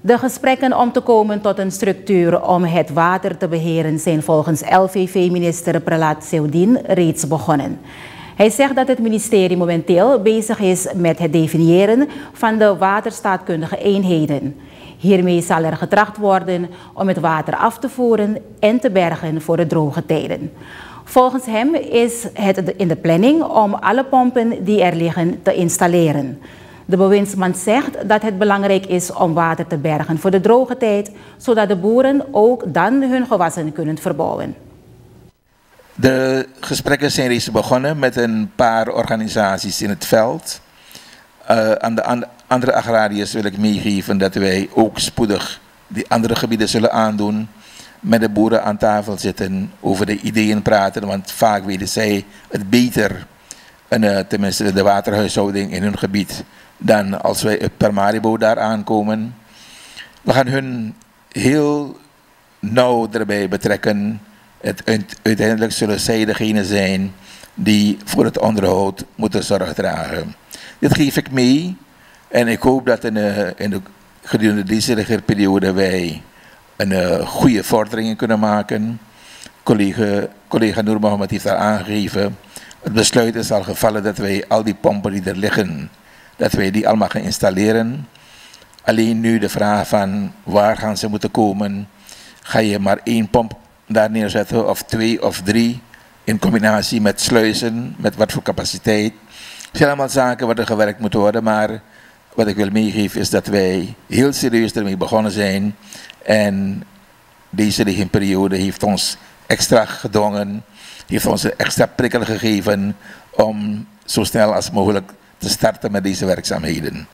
De gesprekken om te komen tot een structuur om het water te beheren zijn volgens LVV-minister Pralat Seudin reeds begonnen. Hij zegt dat het ministerie momenteel bezig is met het definiëren van de waterstaatkundige eenheden. Hiermee zal er getracht worden om het water af te voeren en te bergen voor de droge tijden. Volgens hem is het in de planning om alle pompen die er liggen te installeren. De bewindsman zegt dat het belangrijk is om water te bergen voor de droge tijd, zodat de boeren ook dan hun gewassen kunnen verbouwen. De gesprekken zijn reeds begonnen met een paar organisaties in het veld. Uh, aan de andere agrariërs wil ik meegeven dat wij ook spoedig die andere gebieden zullen aandoen. Met de boeren aan tafel zitten, over de ideeën praten, want vaak weten zij het beter, en, uh, tenminste de waterhuishouding in hun gebied, dan als wij per Maribo daar aankomen. We gaan hun heel nauw erbij betrekken. Het, uiteindelijk zullen zij degene zijn die voor het onderhoud moeten zorg dragen. Dit geef ik mee en ik hoop dat in de, in de gedurende deze regeerperiode wij een uh, goede vorderingen kunnen maken. Collega, collega Noor heeft daar aangegeven. Het besluit is al gevallen dat wij al die pompen die er liggen, dat wij die allemaal gaan installeren. Alleen nu de vraag van waar gaan ze moeten komen. Ga je maar één pomp daar neerzetten of twee of drie in combinatie met sluizen, met wat voor capaciteit. Het zijn allemaal zaken waar er gewerkt moet worden, maar wat ik wil meegeven is dat wij heel serieus ermee begonnen zijn. En deze regenperiode heeft ons extra gedwongen, heeft ons een extra prikkel gegeven om zo snel als mogelijk te starten met deze werkzaamheden.